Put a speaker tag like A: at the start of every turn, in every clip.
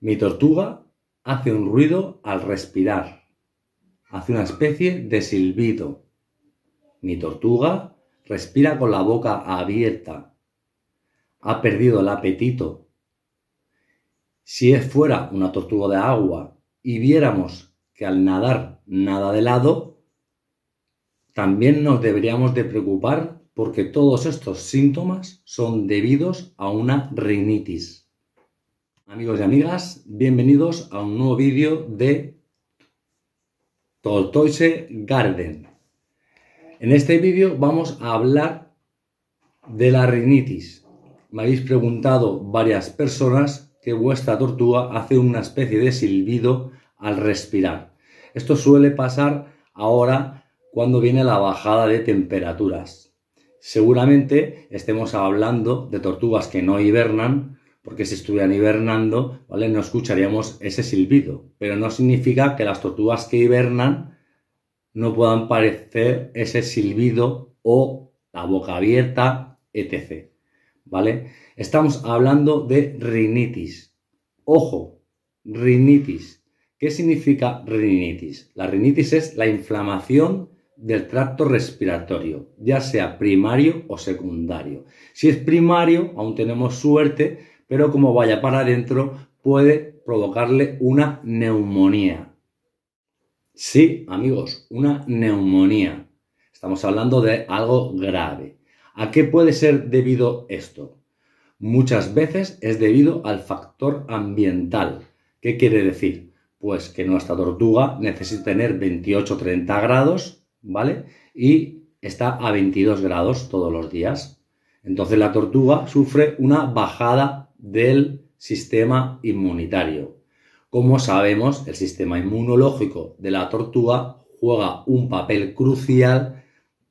A: Mi tortuga hace un ruido al respirar. Hace una especie de silbido. Mi tortuga respira con la boca abierta. Ha perdido el apetito. Si fuera una tortuga de agua y viéramos que al nadar nada de lado, también nos deberíamos de preocupar porque todos estos síntomas son debidos a una rinitis. Amigos y amigas, bienvenidos a un nuevo vídeo de Tortoise Garden. En este vídeo vamos a hablar de la rinitis. Me habéis preguntado varias personas que vuestra tortuga hace una especie de silbido al respirar. Esto suele pasar ahora cuando viene la bajada de temperaturas. Seguramente estemos hablando de tortugas que no hibernan porque si estuvieran hibernando, ¿vale? No escucharíamos ese silbido, pero no significa que las tortugas que hibernan no puedan parecer ese silbido o la boca abierta, etc. ¿Vale? Estamos hablando de rinitis. Ojo, rinitis. ¿Qué significa rinitis? La rinitis es la inflamación del tracto respiratorio, ya sea primario o secundario. Si es primario, aún tenemos suerte pero como vaya para adentro puede provocarle una neumonía. Sí, amigos, una neumonía. Estamos hablando de algo grave. ¿A qué puede ser debido esto? Muchas veces es debido al factor ambiental. ¿Qué quiere decir? Pues que nuestra tortuga necesita tener 28-30 grados, ¿vale? Y está a 22 grados todos los días. Entonces la tortuga sufre una bajada del sistema inmunitario. Como sabemos, el sistema inmunológico de la tortuga juega un papel crucial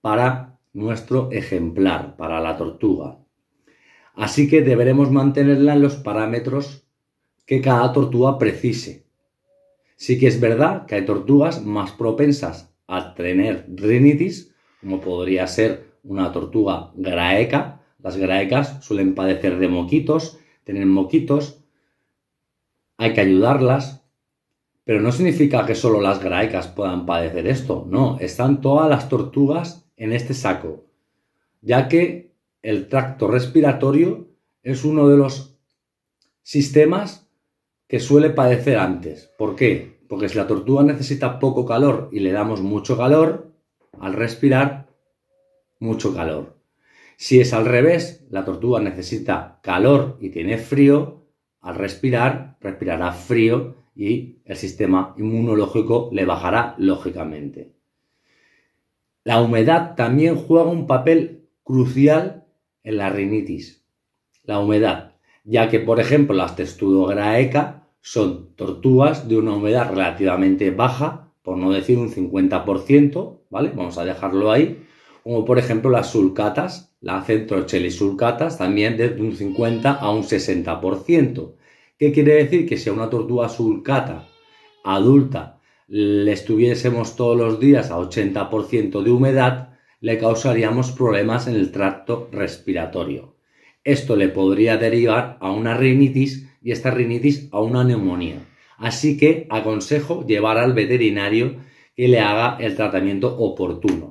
A: para nuestro ejemplar, para la tortuga. Así que deberemos mantenerla en los parámetros que cada tortuga precise. Sí que es verdad que hay tortugas más propensas a tener rinitis, como podría ser una tortuga graeca. Las graecas suelen padecer de moquitos tienen moquitos, hay que ayudarlas, pero no significa que solo las graecas puedan padecer esto, no, están todas las tortugas en este saco, ya que el tracto respiratorio es uno de los sistemas que suele padecer antes. ¿Por qué? Porque si la tortuga necesita poco calor y le damos mucho calor, al respirar, mucho calor. Si es al revés, la tortuga necesita calor y tiene frío, al respirar, respirará frío y el sistema inmunológico le bajará lógicamente. La humedad también juega un papel crucial en la rinitis. La humedad, ya que por ejemplo las testudograeca son tortugas de una humedad relativamente baja, por no decir un 50%, ¿vale? Vamos a dejarlo ahí. Como por ejemplo las sulcatas, la sulcatas también de un 50 a un 60%. ¿Qué quiere decir? Que si a una tortuga sulcata adulta le estuviésemos todos los días a 80% de humedad, le causaríamos problemas en el tracto respiratorio. Esto le podría derivar a una rinitis y esta rinitis a una neumonía. Así que aconsejo llevar al veterinario que le haga el tratamiento oportuno.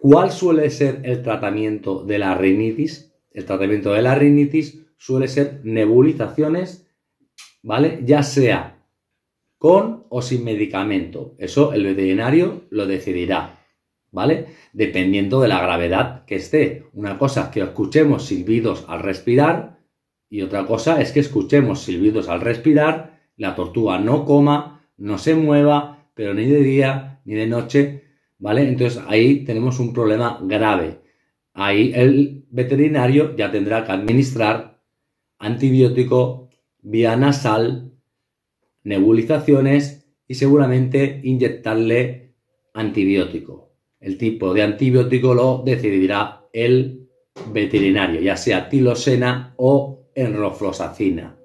A: ¿Cuál suele ser el tratamiento de la rinitis? El tratamiento de la rinitis suele ser nebulizaciones, ¿vale? Ya sea con o sin medicamento. Eso el veterinario lo decidirá, ¿vale? Dependiendo de la gravedad que esté. Una cosa es que escuchemos silbidos al respirar y otra cosa es que escuchemos silbidos al respirar, la tortuga no coma, no se mueva, pero ni de día ni de noche ¿vale? Entonces ahí tenemos un problema grave. Ahí el veterinario ya tendrá que administrar antibiótico vía nasal, nebulizaciones y seguramente inyectarle antibiótico. El tipo de antibiótico lo decidirá el veterinario, ya sea tilosena o enroflosacina.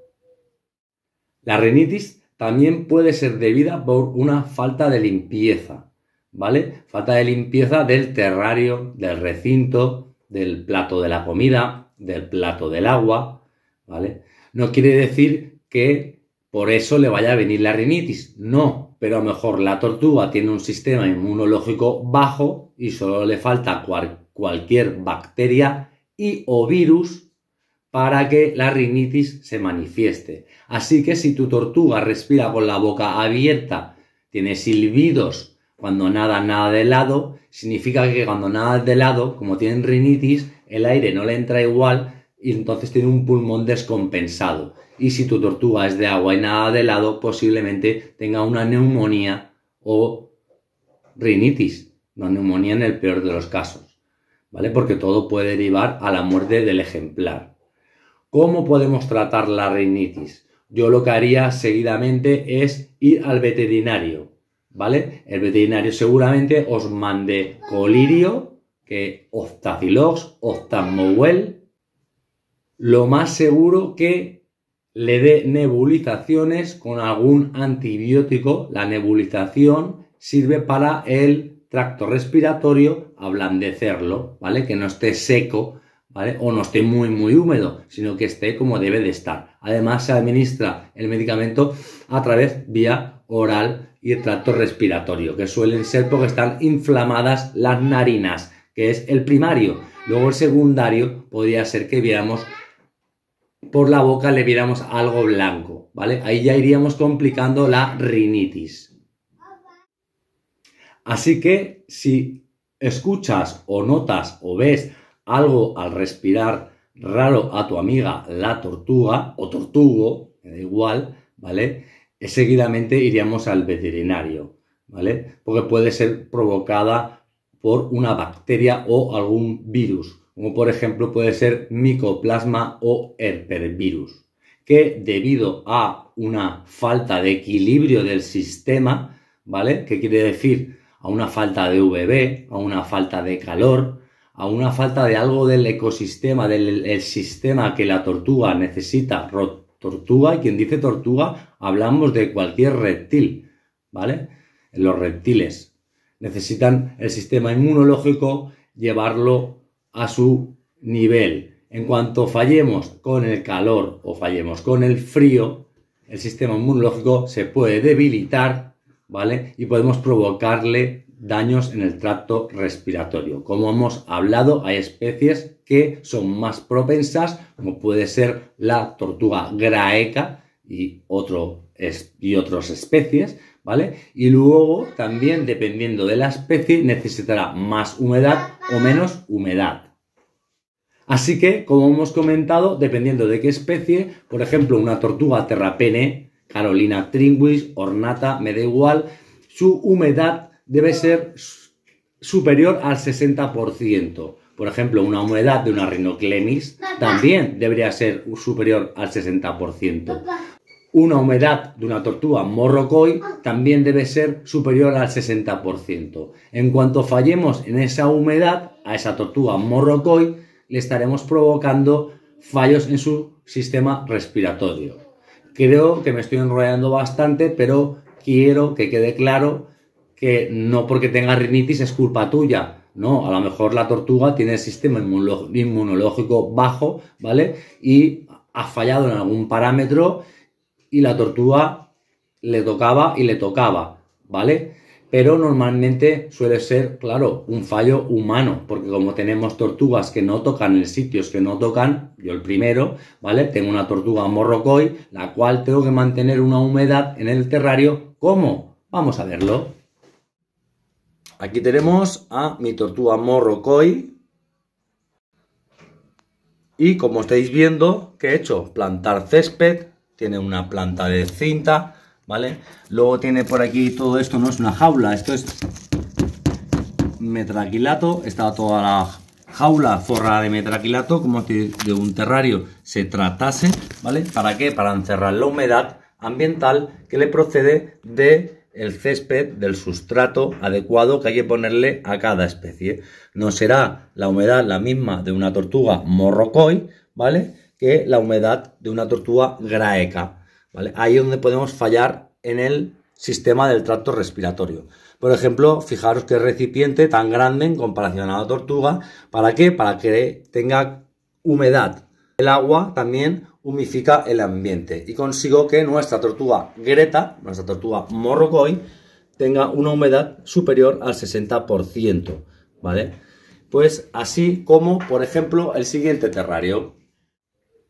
A: La rinitis también puede ser debida por una falta de limpieza. ¿Vale? Falta de limpieza del terrario, del recinto, del plato de la comida, del plato del agua, ¿vale? No quiere decir que por eso le vaya a venir la rinitis. No, pero a lo mejor la tortuga tiene un sistema inmunológico bajo y solo le falta cualquier bacteria y o virus para que la rinitis se manifieste. Así que si tu tortuga respira con la boca abierta, tiene silbidos cuando nada nada de lado, significa que cuando nada de lado, como tienen rinitis, el aire no le entra igual y entonces tiene un pulmón descompensado. Y si tu tortuga es de agua y nada de lado, posiblemente tenga una neumonía o rinitis, una neumonía en el peor de los casos, ¿vale? Porque todo puede derivar a la muerte del ejemplar. ¿Cómo podemos tratar la rinitis? Yo lo que haría seguidamente es ir al veterinario, ¿vale? El veterinario seguramente os mande colirio, que Oftacilox, Oftalmowell, lo más seguro que le dé nebulizaciones con algún antibiótico. La nebulización sirve para el tracto respiratorio, ablandecerlo, ¿vale? Que no esté seco o no esté muy, muy húmedo, sino que esté como debe de estar. Además, se administra el medicamento a través vía oral y el tracto respiratorio, que suelen ser porque están inflamadas las narinas, que es el primario. Luego el secundario podría ser que viéramos por la boca le viéramos algo blanco, ¿vale? Ahí ya iríamos complicando la rinitis. Así que si escuchas o notas o ves algo al respirar raro a tu amiga la tortuga o tortugo, me da igual, ¿vale? Seguidamente iríamos al veterinario, ¿vale? Porque puede ser provocada por una bacteria o algún virus, como por ejemplo puede ser micoplasma o herpervirus, que debido a una falta de equilibrio del sistema, ¿vale? ¿Qué quiere decir? A una falta de VB, a una falta de calor, a una falta de algo del ecosistema, del sistema que la tortuga necesita. Tortuga, y quien dice tortuga, hablamos de cualquier reptil, ¿vale? Los reptiles necesitan el sistema inmunológico llevarlo a su nivel. En cuanto fallemos con el calor o fallemos con el frío, el sistema inmunológico se puede debilitar, ¿vale? Y podemos provocarle daños en el tracto respiratorio. Como hemos hablado, hay especies que son más propensas, como puede ser la tortuga graeca y, y otras especies, ¿vale? Y luego también, dependiendo de la especie, necesitará más humedad o menos humedad. Así que, como hemos comentado, dependiendo de qué especie, por ejemplo, una tortuga terrapene, Carolina tringuis, ornata, me da igual, su humedad debe ser superior al 60%. Por ejemplo, una humedad de una rhinoclemis también debería ser superior al 60%. Una humedad de una tortuga morrocoy también debe ser superior al 60%. En cuanto fallemos en esa humedad, a esa tortuga morrocoy le estaremos provocando fallos en su sistema respiratorio. Creo que me estoy enrollando bastante, pero quiero que quede claro que no porque tenga rinitis es culpa tuya. No, a lo mejor la tortuga tiene el sistema inmunológico bajo, ¿vale? Y ha fallado en algún parámetro y la tortuga le tocaba y le tocaba, ¿vale? Pero normalmente suele ser, claro, un fallo humano, porque como tenemos tortugas que no tocan en sitios que no tocan, yo el primero, ¿vale? Tengo una tortuga morrocoy, la cual tengo que mantener una humedad en el terrario. ¿Cómo? Vamos a verlo. Aquí tenemos a mi tortuga morrocoy. Y como estáis viendo, ¿qué he hecho? Plantar césped. Tiene una planta de cinta, ¿vale? Luego tiene por aquí todo esto, no es una jaula, esto es metraquilato. Está toda la jaula forrada de metraquilato, como si de un terrario se tratase, ¿vale? ¿Para qué? Para encerrar la humedad ambiental que le procede de el césped del sustrato adecuado que hay que ponerle a cada especie. No será la humedad la misma de una tortuga morrocoy, ¿vale? Que la humedad de una tortuga graeca, ¿vale? Ahí es donde podemos fallar en el sistema del tracto respiratorio. Por ejemplo, fijaros qué recipiente tan grande en comparación a la tortuga. ¿Para qué? Para que tenga humedad. El agua también humifica el ambiente y consigo que nuestra tortuga Greta, nuestra tortuga Morrocoy, tenga una humedad superior al 60%, ¿vale? Pues así como, por ejemplo, el siguiente terrario.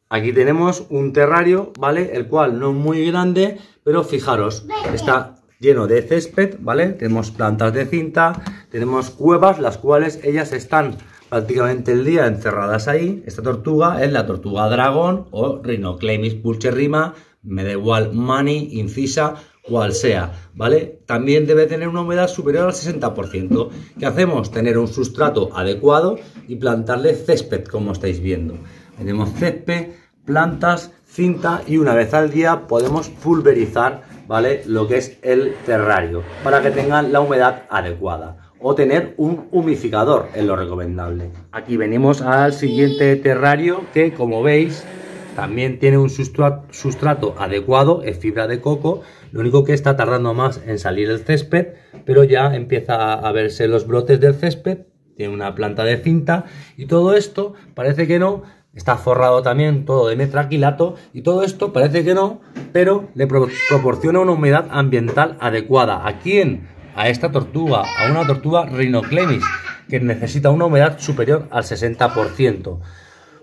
A: Aquí tenemos un terrario, ¿vale? El cual no es muy grande, pero fijaros, está lleno de césped, ¿vale? Tenemos plantas de cinta, tenemos cuevas, las cuales ellas están prácticamente el día encerradas ahí. Esta tortuga es la tortuga dragón o Rhinoclemis pulcherrima, me da igual mani, incisa, cual sea, ¿vale? También debe tener una humedad superior al 60%. ¿Qué hacemos? Tener un sustrato adecuado y plantarle césped, como estáis viendo. Tenemos césped, plantas, cinta y una vez al día podemos pulverizar, ¿vale? Lo que es el terrario para que tengan la humedad adecuada o tener un humificador es lo recomendable. Aquí venimos al siguiente terrario que como veis también tiene un sustrato, adecuado, es fibra de coco, lo único que está tardando más en salir el césped, pero ya empieza a verse los brotes del césped, tiene una planta de cinta y todo esto parece que no, está forrado también todo de metraquilato y todo esto parece que no, pero le proporciona una humedad ambiental adecuada. ¿A quién? A esta tortuga, a una tortuga Rhinoclemis, que necesita una humedad superior al 60%.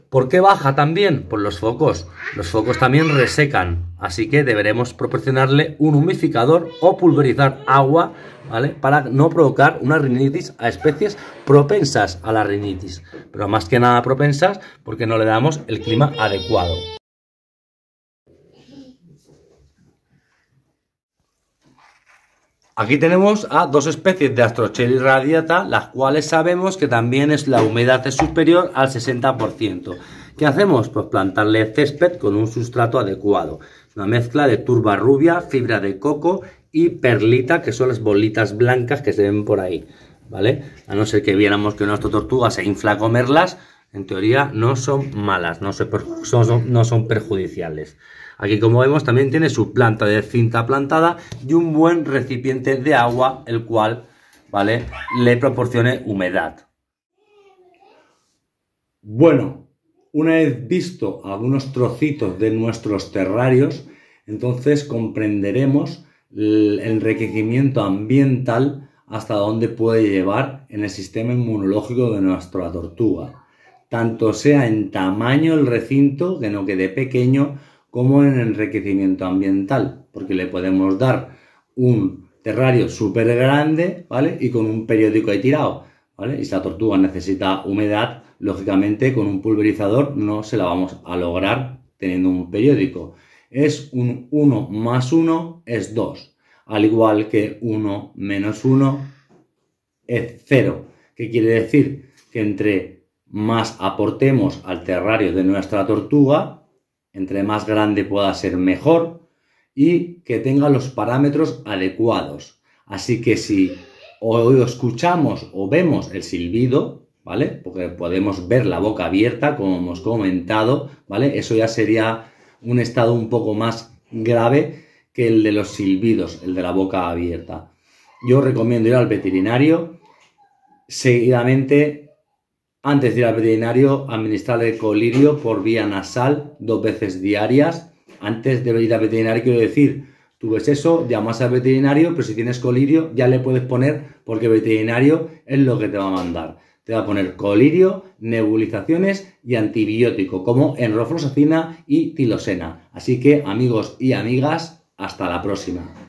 A: ¿Por qué baja también? Por los focos. Los focos también resecan, así que deberemos proporcionarle un humificador o pulverizar agua, ¿vale? Para no provocar una rinitis a especies propensas a la rinitis, pero más que nada propensas porque no le damos el clima adecuado. Aquí tenemos a dos especies de Astrochelis radiata, las cuales sabemos que también es la humedad es superior al 60%. ¿Qué hacemos? Pues plantarle césped con un sustrato adecuado. Una mezcla de turba rubia, fibra de coco y perlita, que son las bolitas blancas que se ven por ahí. ¿Vale? A no ser que viéramos que nuestra tortuga se infla a comerlas, en teoría no son malas, no, no son perjudiciales. Aquí como vemos también tiene su planta de cinta plantada y un buen recipiente de agua el cual ¿vale? le proporcione humedad. Bueno, una vez visto algunos trocitos de nuestros terrarios, entonces comprenderemos el enriquecimiento ambiental hasta dónde puede llevar en el sistema inmunológico de nuestra tortuga. Tanto sea en tamaño el recinto, que no quede pequeño, como en enriquecimiento ambiental, porque le podemos dar un terrario súper grande, ¿vale? Y con un periódico ahí tirado, ¿vale? Y si la tortuga necesita humedad, lógicamente con un pulverizador no se la vamos a lograr teniendo un periódico. Es un 1 más 1 es 2, al igual que 1 menos 1 es 0. ¿Qué quiere decir? Que entre más aportemos al terrario de nuestra tortuga, entre más grande pueda ser mejor y que tenga los parámetros adecuados. Así que si o escuchamos o vemos el silbido, ¿vale? Porque podemos ver la boca abierta, como hemos comentado, ¿vale? Eso ya sería un estado un poco más grave que el de los silbidos, el de la boca abierta. Yo recomiendo ir al veterinario seguidamente antes de ir al veterinario, administrarle colirio por vía nasal dos veces diarias. Antes de ir al veterinario, quiero decir, tú ves eso, llamas al veterinario, pero si tienes colirio, ya le puedes poner, porque el veterinario es lo que te va a mandar. Te va a poner colirio, nebulizaciones y antibiótico, como enrofloxacina y tilosena. Así que, amigos y amigas, hasta la próxima.